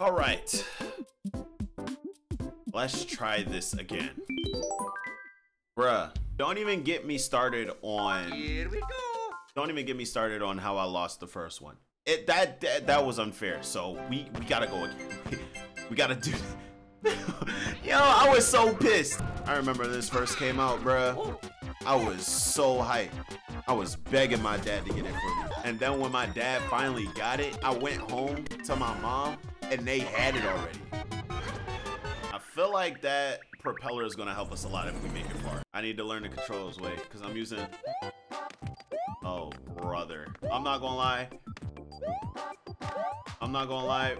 All right. Let's try this again. Bruh, don't even get me started on... Here we go. Don't even get me started on how I lost the first one. It that that, that was unfair. So we we gotta go again. we gotta do. Yo, I was so pissed. I remember this first came out, bruh. I was so hyped. I was begging my dad to get it for me. And then when my dad finally got it, I went home to my mom and they had it already. I feel like that propeller is gonna help us a lot if we make it far. I need to learn the controls, wait, because I'm using Oh, brother. I'm not gonna lie. I'm not gonna lie.